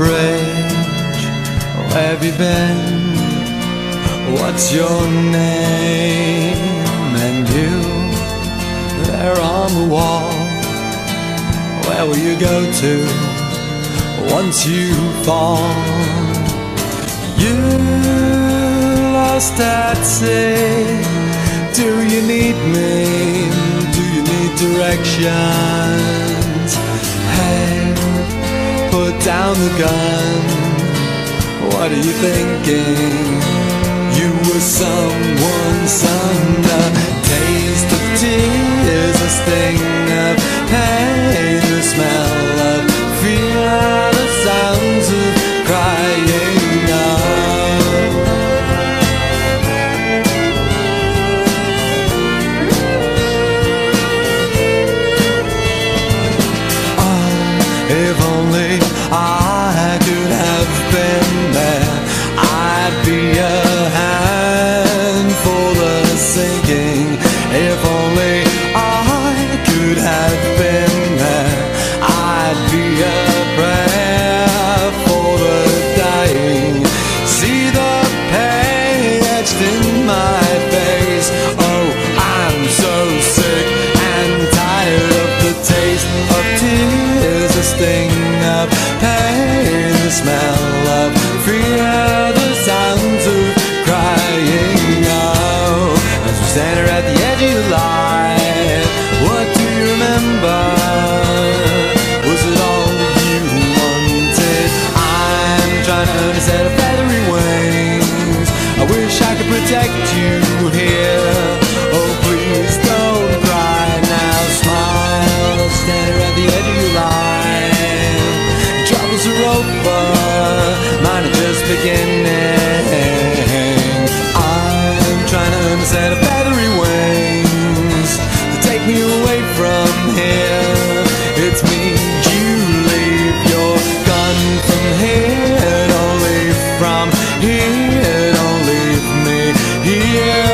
bridge. Where have you been? What's your name? And you, there on the wall. Where will you go to once you fall? You lost at sea. Do you need me? Do you need directions? Hey, down the gun. What are you thinking? You were someone's son. If only I could have been there, I'd be a hand for the sinking. If only I could have been there, I'd be a prayer for the dying. See the pain etched in smell are over, mine are just beginning. I'm trying to earn a set of feathery wings to take me away from here. It's me, you leave your gun from here, don't leave from here, don't leave me here.